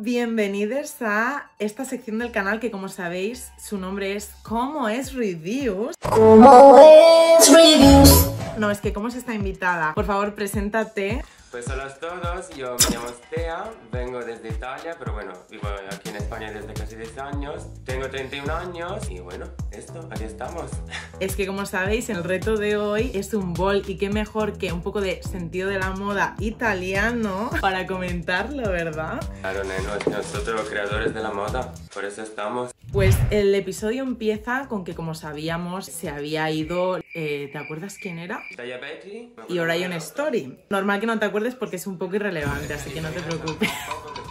Bienvenidos a esta sección del canal que como sabéis su nombre es ¿Cómo es Reviews? ¿Cómo es Reviews? No, es que ¿cómo es esta invitada? Por favor, preséntate. Pues hola a todos, yo me llamo Stea, vengo desde Italia, pero bueno, vivo aquí en España desde casi 10 años, tengo 31 años y bueno, esto, aquí estamos. Es que como sabéis, el reto de hoy es un bol y qué mejor que un poco de sentido de la moda italiano para comentarlo, ¿verdad? Claro, Neno, nosotros los creadores de la moda, por eso estamos. Pues el episodio empieza con que como sabíamos se había ido, eh, ¿te acuerdas quién era? Taya Betty. Y Orion Story. Normal que no te acuerdes porque es un poco irrelevante, así que no te preocupes.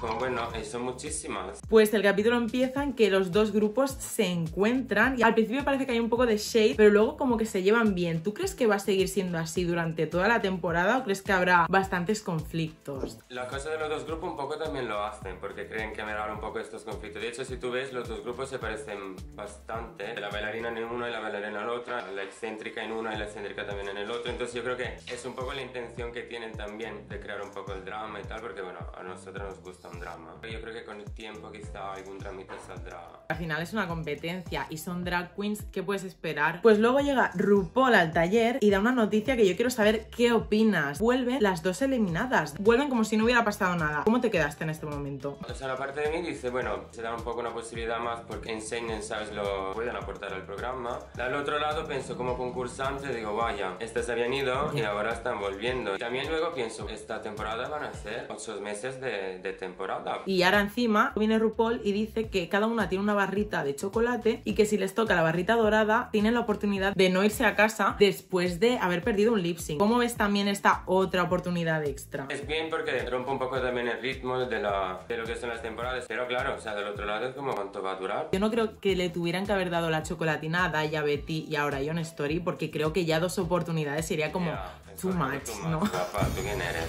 Como bueno, y son muchísimas. Pues el capítulo empieza en que los dos grupos se encuentran y al principio parece que hay un poco de shade, pero luego como que se llevan bien. ¿Tú crees que va a seguir siendo así durante toda la temporada o crees que habrá bastantes conflictos? La cosa de los dos grupos un poco también lo hacen porque creen que habrá un poco estos conflictos. De hecho, si tú ves, los dos grupos se parecen bastante. La bailarina en uno y la bailarina en la otra, la excéntrica en uno y la excéntrica también en el otro. Entonces yo creo que es un poco la intención que tienen también de crear un poco el drama y tal, porque bueno, a nosotros nos gusta un drama. Yo creo que con el tiempo quizá algún dramita saldrá. Al final es una competencia y son drag queens, ¿qué puedes esperar? Pues luego llega RuPaul al taller y da una noticia que yo quiero saber qué opinas. Vuelven las dos eliminadas, vuelven como si no hubiera pasado nada. ¿Cómo te quedaste en este momento? O sea, la parte de mí dice, bueno, se da un poco una posibilidad más porque enseñan, ¿sabes? Lo pueden aportar al programa. Al otro lado pienso como concursante, digo, vaya, estas habían ido y ahora están volviendo. También luego pienso, esta temporada van a ser ocho meses de, de temporada. Y ahora encima viene RuPaul y dice que cada una tiene una barrita de chocolate y que si les toca la barrita dorada tienen la oportunidad de no irse a casa después de haber perdido un lip sync. ¿Cómo ves también esta otra oportunidad extra? Es bien porque rompe un poco también el ritmo de, la, de lo que son las temporadas, pero claro, o sea, del otro lado es como cuánto va a durar. Yo no creo que le tuvieran que haber dado la chocolatina a Daya, Betty y ahora Ion Story porque creo que ya dos oportunidades sería como Ya, too much, too ¿no? much, Papá, ¿tú quién eres?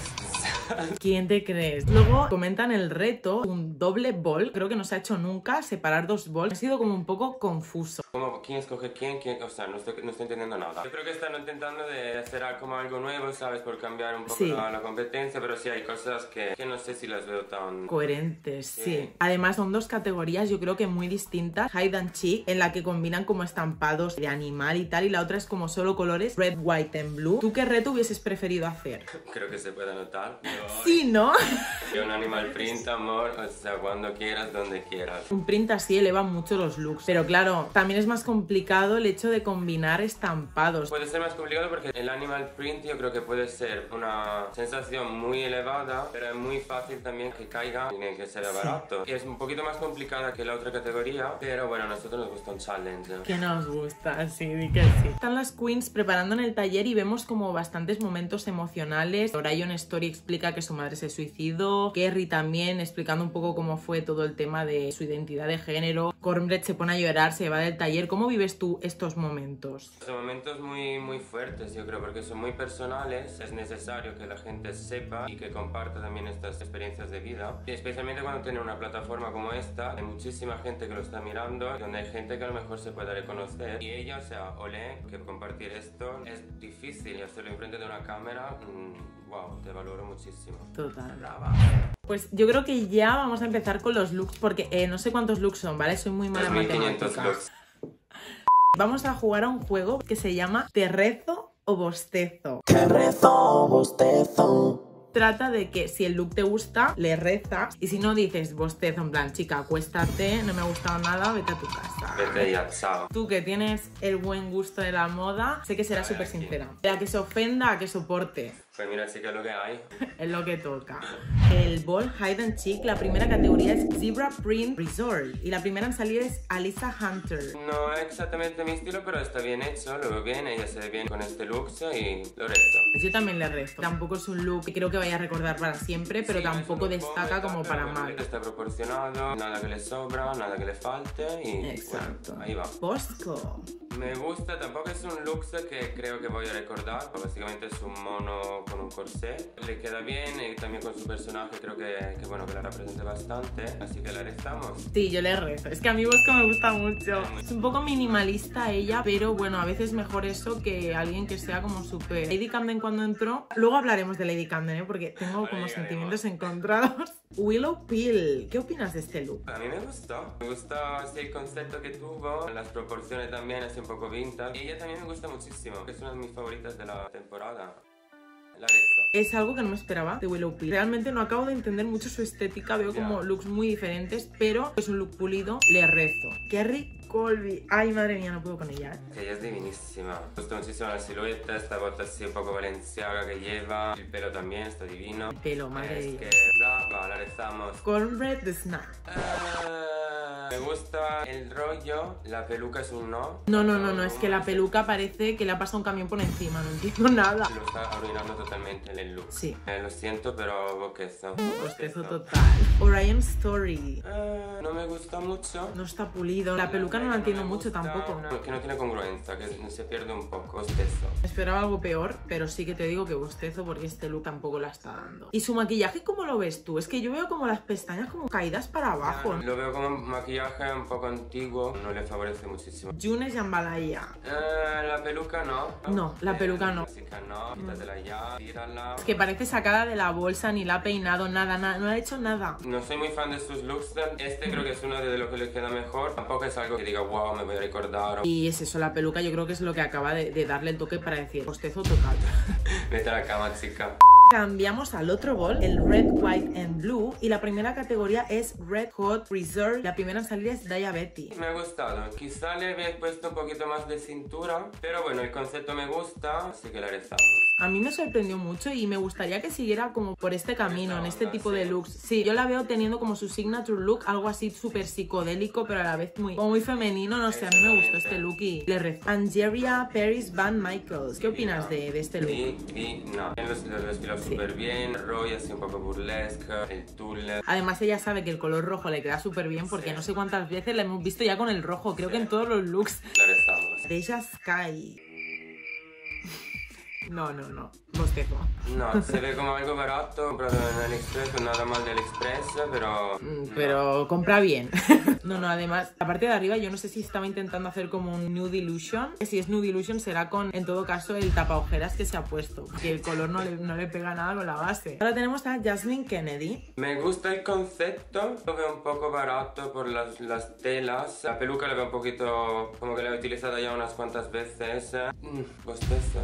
¿Quién te crees? Luego comentan el reto, un doble bol. Creo que no se ha hecho nunca separar dos bols. Ha sido como un poco confuso. Como, ¿Quién escoge quién? quién? O sea, no estoy, no estoy entendiendo nada. Yo creo que están intentando de hacer como algo nuevo, ¿sabes? Por cambiar un poco Sí. la, la competencia, pero sí hay cosas que, que no sé si las veo tan... Coherentes, sí. Sí. Además son dos categorías yo creo que muy distintas. Hide and Chic, en la que combinan como estampados de animal y tal, y la otra es como solo colores red, white and blue. ¿Tú qué reto hubieses preferido hacer? Creo que se puede notar. Yo, Sí, ¿no? yo un animal print, amor, o sea, cuando quieras, donde quieras. Un print así eleva mucho los looks. Pero claro, también es más complicado el hecho de combinar estampados. Puede ser más complicado porque el animal print yo creo que puede ser una sensación muy elevada, pero es muy fácil también que caiga y que sea barato. Y es un poquito más complicada que la otra categoría, pero bueno, a nosotros nos gusta un challenge. ¿no? Que nos gusta, sí, di que sí. Están las queens preparando en el taller y vemos como bastantes momentos emocionales. Orion Story explica que su madre se suicidó. Kerry también explicando un poco cómo fue todo el tema de su identidad de género. Cornbread se pone a llorar, se va del taller. ¿Cómo vives tú estos momentos? Son momentos muy, muy fuertes, yo creo, porque son muy personales. Es necesario que la gente sepa y que comparta también estas experiencias de vida. Y especialmente cuando tiene una plataforma como esta, hay muchísima gente que lo está mirando, donde hay gente que a lo mejor se puede reconocer. Y ella, o sea, olé, que compartir esto es difícil y hacerlo enfrente de una cámara, mm, wow, te valoro muchísimo. Total. Brava. Pues yo creo que ya vamos a empezar con los looks porque eh, no sé cuántos looks son, ¿vale? Soy muy mala en 2500 matemáticas. looks. Vamos a jugar a un juego que se llama Te rezo o bostezo. Que rezo, bostezo. Trata de que si el look te gusta, le rezas. Y si no dices bostezo, en plan, chica, acuéstate, no me ha gustado nada, vete a tu casa. Vete ya, chao. Tú que tienes el buen gusto de la moda, sé que ver, súper sincera. De a que se ofenda, a que soporte. Pues mira, sí que es lo que hay. Es lo que toca. El Ball Hide and Chic, la primera categoría es Zebra Print Resort. Y la primera en salir es Alisa Hunter. No es exactamente mi estilo, pero está bien hecho, lo veo bien, ella se ve bien con este look y lo resto. Yo también le rezo. Tampoco es un look que creo que vaya a recordar para siempre, pero Sí, tampoco destaca como para mal. Está proporcionado, nada que le sobra, nada que le falte y Exacto. bueno, ahí va. Bosco. Me gusta, tampoco es un look que creo que voy a recordar, básicamente es un mono con un corsé. Le queda bien y también con su personaje creo que, que bueno, que la representa bastante, así que la rezamos. Sí, yo le rezo. Es que a mí Bosco me gusta mucho. Es un poco minimalista ella, pero bueno, a veces mejor eso que alguien que sea como súper... Lady Camden cuando entró... Luego hablaremos de Lady Camden, ¿eh? Porque tengo como llegaremos. sentimientos encontrados. Willow Pill, ¿qué opinas de este look? A mí me gustó, me gustó así el concepto que tuvo, las proporciones también, así un poco vintage. Y ella también me gusta muchísimo, es una de mis favoritas de la temporada. Es algo que no me esperaba de Willow Pill. Realmente no acabo de entender mucho su estética, veo como looks muy diferentes, pero es un look pulido, le rezo. Kerry Colby, ay madre mía, no puedo con ella. ¿eh? Que ella es divinísima. Me gusta muchísimo la silueta, esta bota así un poco valenciaga que lleva. El pelo también está divino. El pelo, madre de Es que brava, la rezamos. Cornbread the Snack. Me gusta el rollo, la peluca es un no. No, no, no, no, es que la peluca parece que le ha pasado un camión por encima, no entiendo nada. Lo está arruinando totalmente el look. Sí. Eh, lo siento, pero boquezo. Bostezo total. Orion Story. Ah, no me gusta mucho. No está pulido. La peluca no la entiendo me mucho tampoco. no, que no tiene congruencia, que se pierde un poco. Bostezo. Esperaba algo peor, pero sí que te digo que bostezo porque este look tampoco la está dando. ¿Y su maquillaje cómo lo ves tú? Es que yo veo como las pestañas como caídas para abajo. Lo veo como un maquillaje un poco antiguo, no le favorece muchísimo. Junes Jambalaya. Eh, la peluca no. No, la peluca no. La no, quítatela ya, tírala. Es que parece sacada de la bolsa, ni la ha peinado, nada, nada, no ha hecho nada. No soy muy fan de sus looks. Este creo que es uno de los que le queda mejor. Tampoco es algo que diga, wow, me voy a recordar. Y es eso, la peluca yo creo que es lo que acaba de, de darle el toque para decir bostezo total. Vete a la cama, chica. Cambiamos al otro bol, el Red, White and Blue. Y la primera categoría es Red Hot Reserve. La primera en salir es Diabetes. Me ha gustado. Quizá le había puesto un poquito más de cintura. Pero bueno, el concepto me gusta, así que la rezamos. A mí me sorprendió mucho y me gustaría que siguiera como por este camino, en este tipo sí. de looks. Sí, yo la veo teniendo como su signature look, algo así súper psicodélico, pero a la vez muy, como muy femenino. No sé, a mí me gustó este look y le rezo. Angeria Paris Van Michaels. ¿Qué opinas de, de este look? Divina. Los, los desfiló Súper bien. Rollo así un poco burlesque. El tulle. Además ella sabe que el color rojo le queda súper bien porque Sí. no sé cuántas veces la hemos visto ya con el rojo, creo que en todos los looks. La rezamos. Deja Sky. No, no, no. Bostezo. No, se ve como algo barato, comprado en AliExpress, nada mal de AliExpress, pero... Mm, no. Pero compra bien. no, no, además, la parte de arriba yo no sé si estaba intentando hacer como un Nude Illusion. Si es Nude Illusion será con, en todo caso, el tapa ojeras que se ha puesto. Que el color no le, no le pega nada con la base. Ahora tenemos a Jasmine Kennedy. Me gusta el concepto, lo veo un poco barato por las, las telas. La peluca la veo un poquito como que la he utilizado ya unas cuantas veces. Mm, bostezo.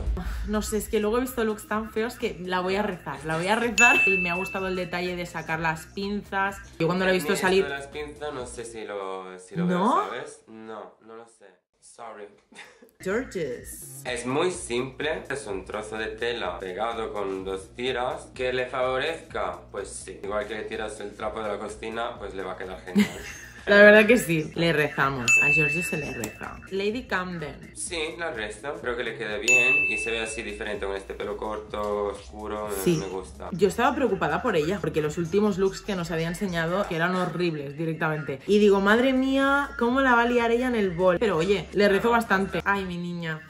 No sé, es que luego he visto looks tan feos que la voy a rezar. La voy a rezar. Y me ha gustado el detalle de sacar las pinzas. Yo cuando la he visto salir... las pinzas no sé si lo, si lo ¿No? veo, ¿sabes? No, no lo sé. Sorry. Georges. Es muy simple, es un trozo de tela pegado con dos tiras. ¿Que le favorezca? Pues sí. Igual que le tiras el trapo de la cocina, pues le va a quedar genial. La verdad que sí. Le rezamos. A Georges se le reza. Lady Camden. Sí, la resto. Creo que le queda bien y se ve así diferente con este pelo corto, oscuro. Sí. Me gusta. Yo estaba preocupada por ella, porque los últimos looks que nos había enseñado eran horribles directamente. Y digo, madre mía, ¿cómo la va a liar ella en el bol? Pero oye, le rezo bastante. Ay, mi niña.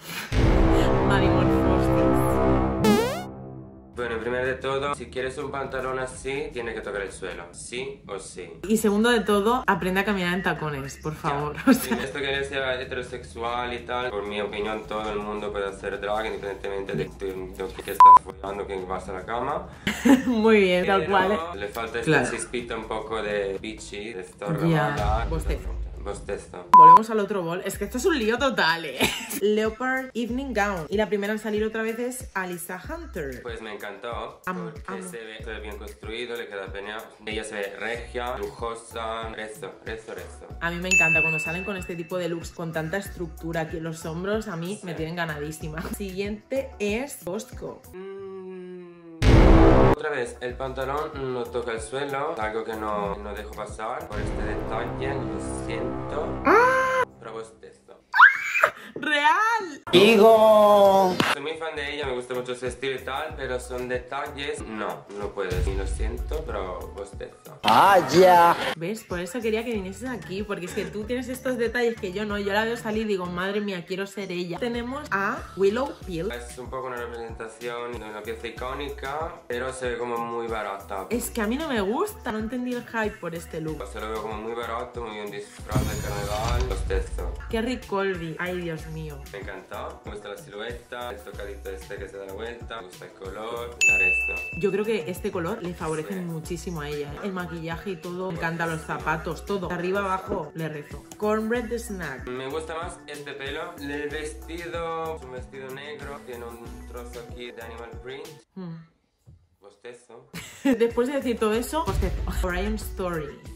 Bueno, primero de todo, si quieres un pantalón así, tiene que tocar el suelo. Sí o sí. Y segundo de todo, aprende a caminar en tacones, por favor. O sea, esto que sea heterosexual y tal, por mi opinión, todo el mundo puede hacer drag independientemente de, de, de que estás follando, que vas a la cama. muy bien, tal cual. Le falta esta Claro. chispita un poco de bitchy, de esto Ya, Volvemos al otro bol. Es que esto es un lío total, ¿eh? Leopard Evening Gown. Y la primera en salir otra vez es Alisa Hunter. Pues me encantó, Amo, porque. Se, ve, se ve bien construido, le queda genial. Ella se ve regia, lujosa, rezo, rezo, rezo. A mí me encanta cuando salen con este tipo de looks con tanta estructura que los hombros a mí me tienen ganadísima. Siguiente es Bosco. Mm. Otra vez, el pantalón no toca el suelo, algo que no, no dejo pasar por este detalle, lo siento. ¡Ah! Pero bostezo. ¡Real! Digo. Soy muy fan de ella, me gusta mucho su estilo y tal, pero son detalles. No, no puedes. Y lo siento, pero bostezo. Ah, ya. ¿Ves? Por eso quería que vinieses aquí, porque es que tú tienes estos detalles que yo no. Yo la veo salir y digo, madre mía, quiero ser ella. Tenemos a Willow Peel. Es un poco una representación de una pieza icónica, pero se ve como muy barata. Es que a mí no me gusta, no entendí el hype por este look. Se lo veo como muy barato, muy un disfraz de carnaval, bostezo. Kerry Colby, ay Dios mío. Me encanta, me gusta la silueta, el tocadito este que se da la vuelta, me gusta el color, el resto. Yo creo que este color le favorece muchísimo a ella. ¿eh? El maquillaje y todo, me encantan los zapatos, todo. De arriba abajo le rezo. Cornbread Snack. Me gusta más este pelo. El vestido, es un vestido negro, tiene un trozo aquí de animal print. Hmm. Bostezo. Después de decir todo eso, bostezo. Orion Story.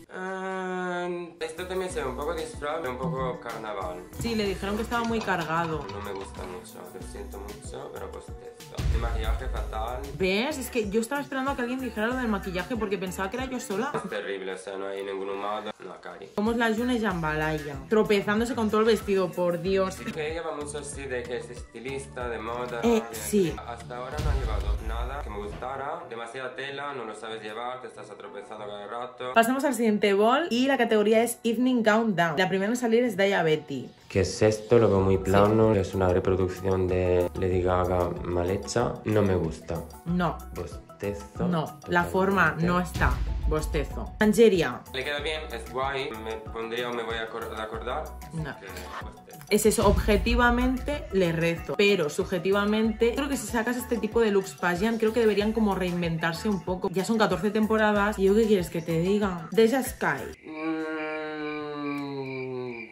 Esto también se ve un poco disfraz, un poco carnaval. Sí, le dijeron que estaba muy cargado. No me gusta mucho, lo siento mucho, pero bostezo. El maquillaje fatal. ¿Ves? Es que yo estaba esperando a que alguien dijera lo del maquillaje porque pensaba que era yo sola. Es terrible, o sea, no hay ningún humano. No, Cari. Somos la June Jambalaya, tropezándose con todo el vestido, por Dios. Que ella va mucho así de que es estilista, de moda. Eh, sí. Hasta ahora no ha llevado nada que me gustara. Demasiada tela, no lo sabes llevar, te estás tropezando cada rato. Pasamos al siguiente ball y la categoría es Evening Gown Down. La primera en salir es Daya Betty. ¿Qué es esto? Lo veo muy plano. Es una reproducción de Lady Gaga mal hecha. No me gusta. No, Bostezo. no, la forma no está. Bostezo. Angeria. Le queda bien, es guay. Me pondría o me voy a acor- a acordar. No. Es eso, objetivamente le rezo, pero subjetivamente creo que si sacas este tipo de looks pageant, creo que deberían como reinventarse un poco. Ya son 14 temporadas y yo qué quieres que te diga. Deja Sky.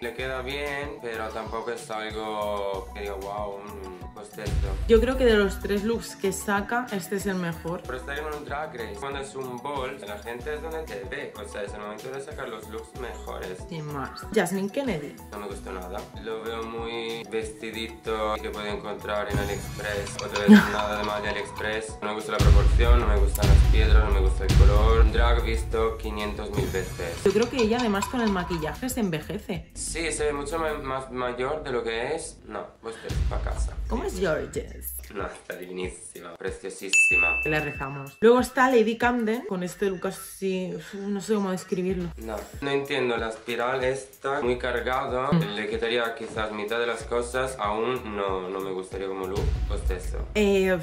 Le queda bien, pero tampoco es algo que diga wow, un bostezo. Yo creo que de los tres looks que saca, este es el mejor. Pero estar en un drag race, cuando es un ball, la gente es donde te ve. O sea, es el momento de sacar los looks mejores. Sin más. Jasmine Kennedy. No me gustó nada. Lo veo muy vestidito que puedo encontrar en AliExpress. Otra vez nada de mal de AliExpress. No me gusta la proporción, no me gustan las piedras, no me gusta el color. Un drag visto 500 mil veces. Yo creo que ella además con el maquillaje se envejece. Sí, se ve mucho más mayor de lo que es. No, pues para casa. ¿Cómo es Georges? No, está divinísima, preciosísima. Le rezamos. Luego está Lady Camden con este look así, no sé cómo describirlo. No, no entiendo, la espiral está muy cargado, le quitaría quizás mitad de las cosas, aún no, no me gustaría como look, pues eso. Eh,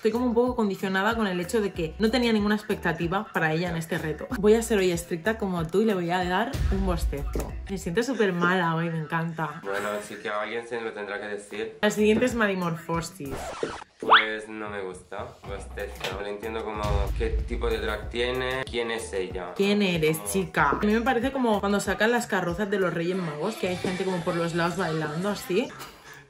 estoy como un poco condicionada con el hecho de que no tenía ninguna expectativa para ella en este reto. Voy a ser hoy estricta como tú y le voy a dar un bostezo. Me siento súper mala hoy, me encanta. Bueno, sí que alguien se lo tendrá que decir, La siguiente es Marimorphosis. pues no me gusta, eso. No le entiendo como qué tipo de drag tiene, quién es ella. ¿Quién eres, chica? A mí me parece como cuando sacan las carrozas de los Reyes Magos, que hay gente como por los lados bailando así.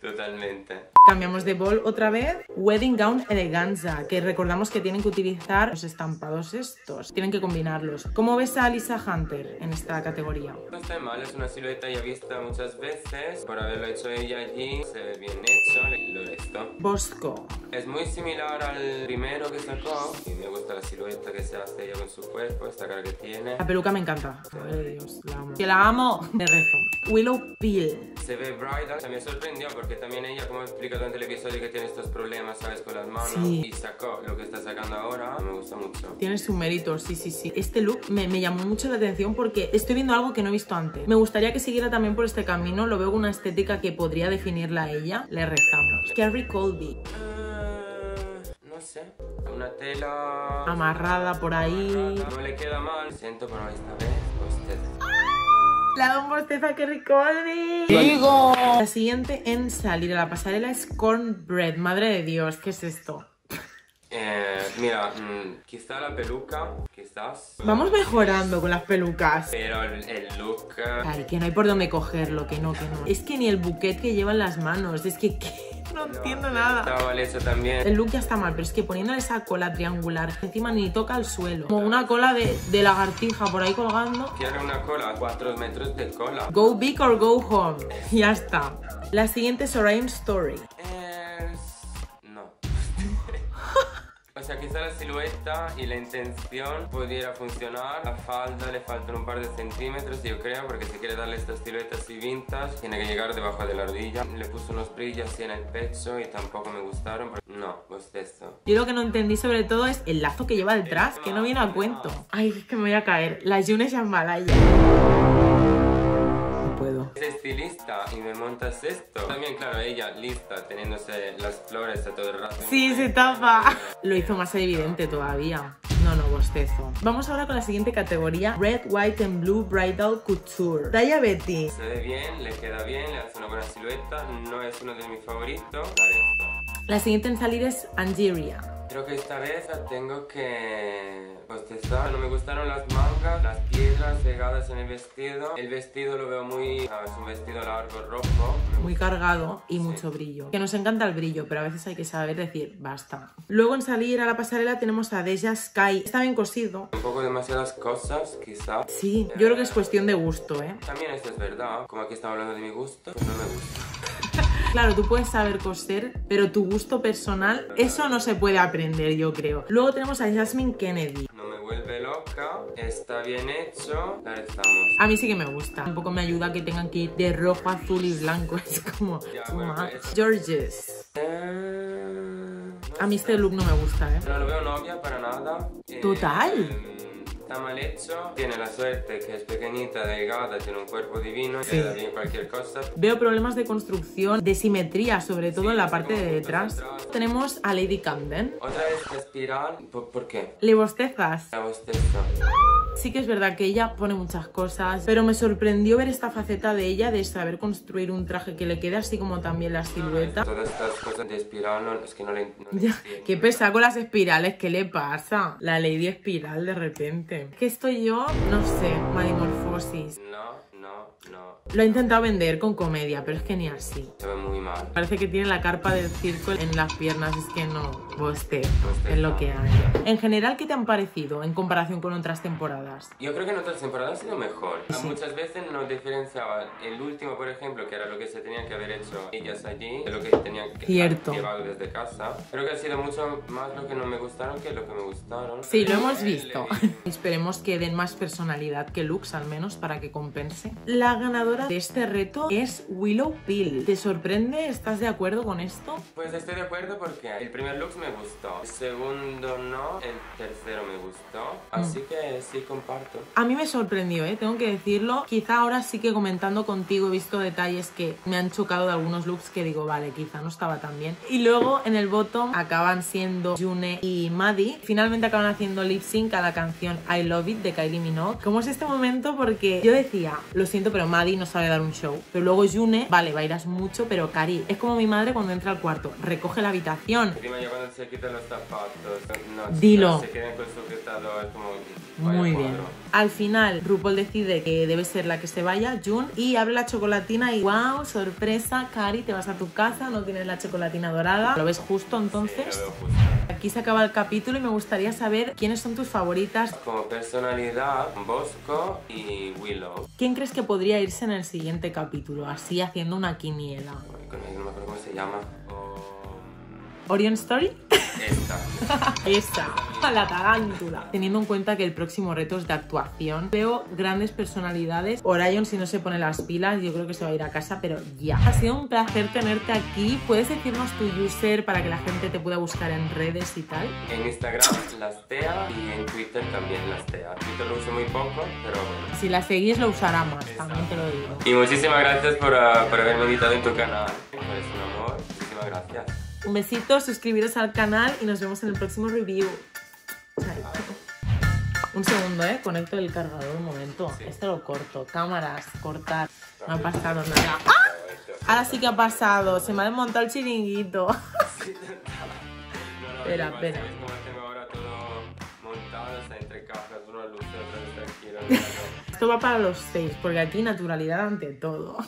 Totalmente. Cambiamos de bol otra vez. Wedding Gown Eleganza, que recordamos que tienen que utilizar los estampados estos. Tienen que combinarlos. ¿Cómo ves a Lisa Hunter en esta categoría? No está mal, es una silueta ya vista muchas veces, por haberlo hecho ella allí, se ve bien hecho, lo resto. Bosco. Es muy similar al primero que sacó y me gusta la silueta que se hace ella con su cuerpo, esta cara que tiene. La peluca me encanta. Ay, Dios, la amo. Que la amo. De rezo. Willow Peel. Se ve bridal, o sea, me sorprendió porque también ella, como explica durante el episodio, que tiene estos problemas, ¿sabes? Con las manos Sí. y sacó lo que está sacando ahora, me gusta mucho. Tiene su mérito, sí, sí, sí. Este look me, me llamó mucho la atención porque estoy viendo algo que no he visto antes. Me gustaría que siguiera también por este camino. Lo veo con una estética que podría definirla a ella. Le rezamos. Carrie Colby. Eh, no sé, una tela... Amarrada por ahí. No le queda mal, siento, pero esta vez. La da un bostezo a Kerry Colby. Digo. La siguiente en salir a la pasarela es Cornbread. Madre de Dios, ¿qué es esto? Eh, mira, mm, quizá la peluca, quizás. Vamos mejorando con las pelucas. Pero el, el look... eh, Ay, que no hay por dónde cogerlo, que no, que no. Es que ni el buquet que lleva en las manos, es que, que no entiendo nada. Estaba mal hecho también. El look ya está mal, pero es que poniéndole esa cola triangular, encima ni toca el suelo. Como una cola de, de lagartija por ahí colgando. Quiero una cola, 4 metros de cola. Go big or go home. Ya está. La siguiente es Orion Story. Es... Sea, quizá la silueta y la intención pudiera funcionar. La falda le faltan un par de centímetros, yo creo, porque si quiere darle estas siluetas así vintage, tiene que llegar debajo de la rodilla. Le puso unos brillos así en el pecho y tampoco me gustaron. porque- No, pues esto. Yo lo que no entendí sobre todo es el lazo que lleva detrás, que no viene a cuento. Ay, es que me voy a caer. La Yune Shambhalaya. No puedo. Es estilista y me montas esto. También, claro, ella lista, teniéndose las flores a todo el rato. Sí, se tapa. Lo hizo más evidente todavía. No, no, bostezo. Vamos ahora con la siguiente categoría. Red, White and Blue Bridal Couture. Talla Betty. Se ve bien, le queda bien, le hace una buena silueta. No es uno de mis favoritos. La siguiente en salir es Angeria. Creo que esta vez tengo que bostezar. No me gustaron las mangas, las piedras pegadas en el vestido. El vestido lo veo muy... Es un vestido largo, rojo. Muy cargado y mucho brillo. Que nos encanta el brillo, pero a veces hay que saber decir basta. Luego en salir a la pasarela tenemos a Deja Sky. Está bien cosido. Un poco demasiadas cosas, quizá. Sí, yo creo que es cuestión de gusto, ¿eh? También esto es verdad. Como aquí estamos hablando de mi gusto, pues no me gusta. Claro, tú puedes saber coser, pero tu gusto personal, eso no se puede aprender, yo creo. Luego tenemos a Jasmine Kennedy. No me vuelve loca. Está bien hecho. La estamos. A mí sí que me gusta. Un poco me ayuda que tengan que ir de rojo, azul y blanco. Es como Ya, bueno, pues. Georges. Eh, no A mí este look no me gusta, ¿eh? No lo veo novia para nada. Eh, Total. Está mal hecho. Tiene la suerte que es pequeñita, delgada, tiene un cuerpo divino. Sí. Le da bien cualquier cosa. Veo problemas de construcción, de simetría, sobre todo en la parte de detrás. Tenemos a Lady Camden. Otra vez la espiral. ¿Por, por qué? Le bostezas. La bostezo. Sí que es verdad que ella pone muchas cosas, pero me sorprendió ver esta faceta de ella de saber construir un traje que le quede así como también la silueta. Todas estas cosas de espiral no, es que no le, no le Ya, entiendo. qué pesa con las espirales, ¿qué le pasa? La Lady Espiral de repente. Que estoy yo, no sé, Madimorfosis. No, no, no. Lo he intentado vender con comedia, pero es que ni así. Se ve muy mal. Parece que tiene la carpa del circo en las piernas, es que no, boste, es lo que hay. En general, ¿qué te han parecido en comparación con otras temporadas? Yo creo que en otras temporadas ha sido mejor. Sí. Muchas veces no diferenciaba el último, por ejemplo, que era lo que se tenían que haber hecho ellas allí, de lo que tenían que Cierto. llevado desde casa. Creo que ha sido mucho más lo que no me gustaron que lo que me gustaron. Sí, lo hemos visto. Esperemos que den más personalidad que looks, al menos, para que compense. La ganadora de este reto es Willow Pill. ¿Te sorprende? ¿Estás de acuerdo con esto? Pues estoy de acuerdo porque el primer look me gustó, el segundo no, el tercero me gustó. Así que sí comparto. A mí me sorprendió, ¿eh? tengo que decirlo. Quizá ahora sí que comentando contigo he visto detalles que me han chocado de algunos looks que digo, vale, quizá no estaba tan bien. Y luego en el bottom acaban siendo June y Maddie. Finalmente acaban haciendo lip sync a la canción I Love It de Kylie Minogue. ¿Cómo es este momento? Porque yo decía, lo siento, pero Maddie no sabe dar un show. Pero luego June, vale, bailas mucho, pero Cari, es como mi madre cuando entra al cuarto, recoge la habitación. Encima ya cuando se quitan los zapatos, no, Dilo. se quedan con su como... Muy bien. cuadro. Al final, RuPaul decide que debe ser la que se vaya, June, y abre la chocolatina y wow, sorpresa, Cari, te vas a tu casa, no tienes la chocolatina dorada. ¿Lo ves justo Sí, entonces? lo veo justo. Aquí se acaba el capítulo y me gustaría saber quiénes son tus favoritas. Como personalidad, Bosco y Willow. ¿Quién crees que podría irse en el siguiente capítulo? Así haciendo una quiniela. No me acuerdo cómo se llama. ¿Orion Story? Esta. Esa, la tarántula. Teniendo en cuenta que el próximo reto es de actuación, veo grandes personalidades. Orion, si no se pone las pilas, yo creo que se va a ir a casa, pero ya. Ha sido un placer tenerte aquí. ¿Puedes decirnos tu user para que la gente te pueda buscar en redes y tal? En Instagram, las TEA y en Twitter también las TEA. Twitter lo uso muy poco, pero bueno. Si la seguís, lo usará más, también te lo digo. Y muchísimas gracias por, ah, por haberme invitado en tu canal. Eres un amor. Muchísimas gracias. Un besito, suscribiros al canal y nos vemos en el próximo review. Un segundo, ¿eh? Conecto el cargador un momento. Esto lo corto. Cámaras, cortar. No ha pasado nada. ¡Ah! Ahora sí que ha pasado. Se me ha desmontado el chiringuito. No, no, Espera, espera. Esto va para los seis, porque aquí naturalidad ante todo.